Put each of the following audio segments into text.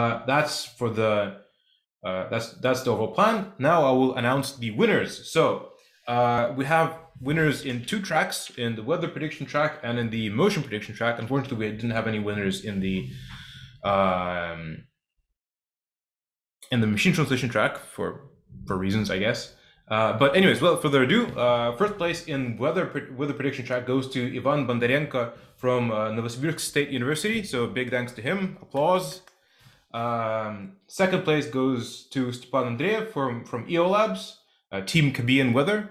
Uh, that's for the uh, that's that's the overall plan. Now I will announce the winners. So uh, we have winners in two tracks, in the weather prediction track and in the motion prediction track. Unfortunately, we didn't have any winners in the um, in the machine translation track for for reasons, I guess. Uh, but anyways, without further ado, uh, first place in weather weather prediction track goes to Ivan Bondarenko from uh, Novosibirsk State University. So big thanks to him. Applause. Um, second place goes to Stepan Andreev from from EO Labs, uh, Team Kabian Weather.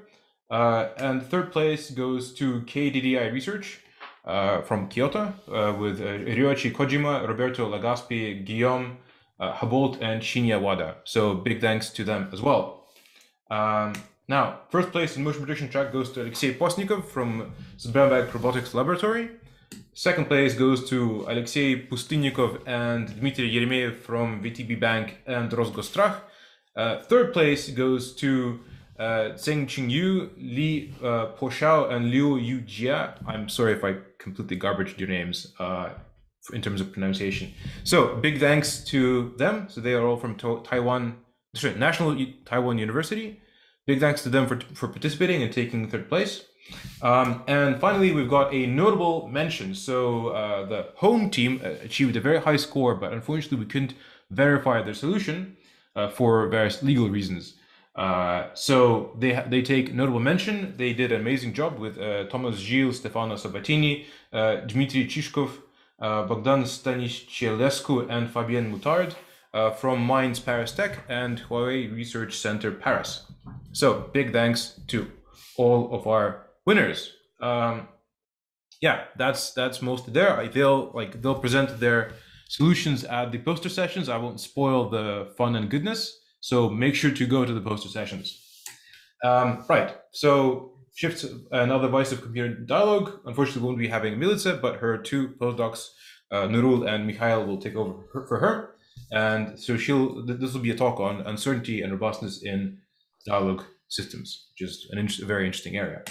Uh, and third place goes to KDDI Research uh, from Kyoto uh, with uh, Ryoichi Kojima, Roberto Legaspi, Guillaume uh, Habault, and Shinya Wada. So big thanks to them as well. Um, now, first place in motion prediction track goes to Alexei Postnikov from Sberbank Robotics Laboratory. Second place goes to Alexei Pustinnikov and Dmitry Yeremeyev from VTB Bank and Rosgosstrakh. Uh, third place goes to uh, Zheng Qingyu, Li uh, Poshao, and Liu Yujia. I'm sorry if I completely garbaged your names uh, in terms of pronunciation. So big thanks to them. So they are all from to- Taiwan, sorry, National Taiwan University. Big thanks to them for, for participating and taking third place. Um, and finally, we've got a notable mention. So uh, the home team uh, achieved a very high score, but unfortunately, we couldn't verify their solution uh, for various legal reasons. Uh, so they they take notable mention. They did an amazing job with uh, Thomas Gilles, Stefano Sabatini, uh, Dmitry Chishkov, Bogdan Stanciulescu, and Fabien Moutarde uh, from Mines ParisTech and Huawei Research Center Paris. So big thanks to all of our winners. Um, yeah, that's that's mostly there. They'll like they'll present their solutions at the poster sessions. I won't spoil the fun and goodness. So make sure to go to the poster sessions. Um, right. So shifts another voice of computer dialogue. Unfortunately, won't be having Milica, but her two postdocs, uh, Nurul and Mikhail, will take over her, for her. And so she'll. This will be a talk on uncertainty and robustness in dialogue systems, which is an a very interesting area.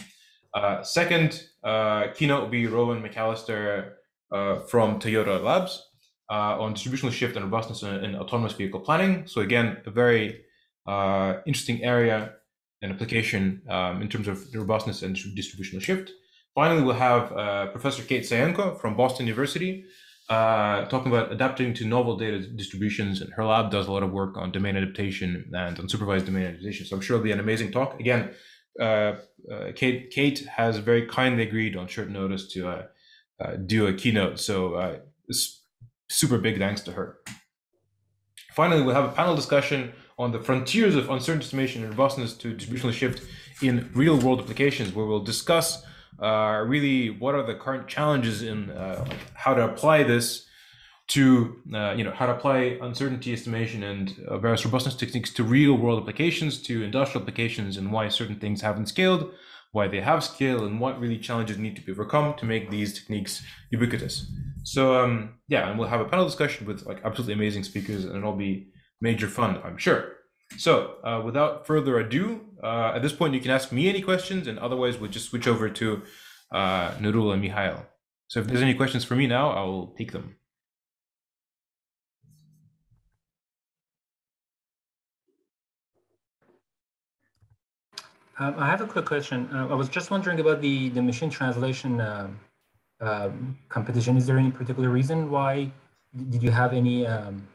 Uh, second uh, keynote will be Rowan McAllister uh, from Toyota Labs uh, on distributional shift and robustness in, in, autonomous vehicle planning. So again, a very uh, interesting area and application um, in terms of robustness and distributional shift. Finally, we'll have uh, Professor Kate Saenko from Boston University uh, talking about adapting to novel data distributions. And her lab does a lot of work on domain adaptation and unsupervised domain adaptation. So I'm sure it'll be an amazing talk. Again, uh, uh, Kate, Kate has very kindly agreed on short notice to do a keynote. So super big thanks to her. Finally, we'll have a panel discussion on the frontiers of uncertain estimation and robustness to distributional shift in real world applications, where we'll discuss uh, really what are the current challenges in uh, how to apply this to, uh, you know, how to apply uncertainty estimation and uh, various robustness techniques to real world applications, to industrial applications, and why certain things haven't scaled, why they have scale, and what really challenges need to be overcome to make these techniques ubiquitous. So um, yeah, and we'll have a panel discussion with like absolutely amazing speakers, and it'll be major fun, I'm sure. So uh, without further ado, uh, at this point you can ask me any questions, and otherwise we'll just switch over to uh, Nurul and Mihail. So if there's any questions for me now, I will take them. Um, I have a quick question. Uh, I was just wondering about the, the machine translation um, um, competition. Is there any particular reason why did you have any um,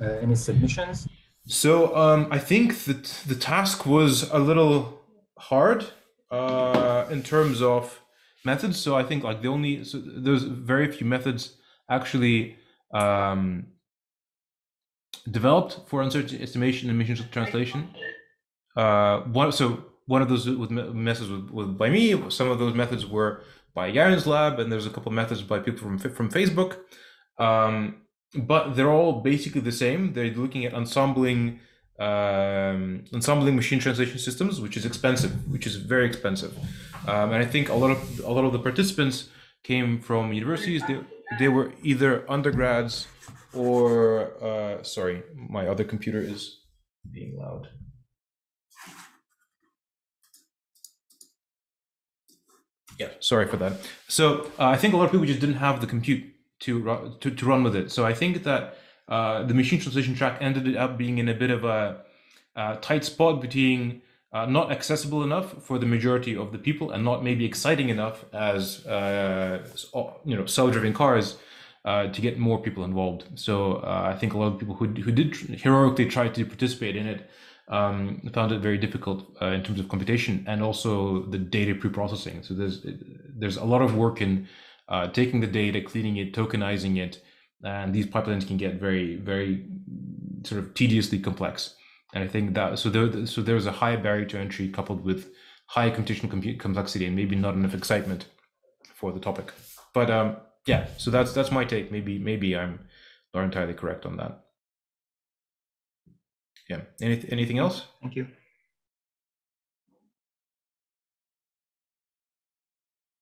uh, any submissions? So um, I think that the task was a little hard uh, in terms of methods. So I think like the only so there's very few methods actually um, developed for uncertainty estimation and machine translation. Uh, one so one of those with methods was, was by me. Some of those methods were by Yarin's lab, and there's a couple methods by people from from Facebook. Um, but they're all basically the same. They're looking at ensembling um, ensembling machine translation systems, which is expensive, which is very expensive. Um, and I think a lot of a lot of the participants came from universities. They, they were either undergrads or uh, sorry, my other computer is being loud. Yeah, sorry for that. So uh, I think a lot of people just didn't have the compute to to, to run with it. So I think that uh, the machine translation track ended up being in a bit of a, a tight spot between uh, not accessible enough for the majority of the people and not maybe exciting enough as uh, you know self-driving cars uh, to get more people involved. So uh, I think a lot of people who who did heroically try to participate in it um, found it very difficult uh, in terms of computation and also the data pre-processing. So there's there's a lot of work in uh, taking the data, cleaning it, tokenizing it, and these pipelines can get very very sort of tediously complex. And I think that so there so there's a high barrier to entry coupled with high computational complexity and maybe not enough excitement for the topic. But um, yeah, so that's that's my take. Maybe maybe I'm not entirely correct on that. Yeah. Any, anything else? Thank you.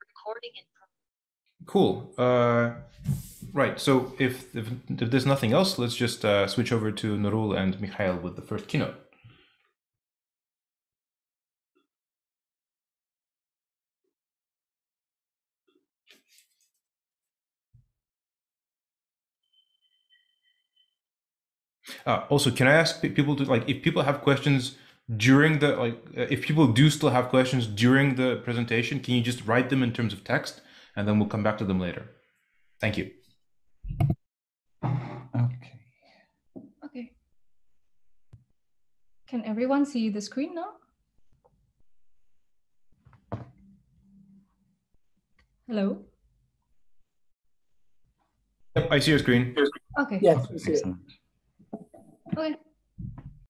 Recording in Cool. Uh, right. So if, if, if there's nothing else, let's just uh, switch over to Nurul and Mikhail with the first keynote. Uh, also, can I ask people to like if people have questions during the like uh, if people do still have questions during the presentation, can you just write them in terms of text, and then we'll come back to them later. Thank you. Okay. Okay. Can everyone see the screen now? Hello? Yep, I see your screen. Okay. Yes, we see it. Okay.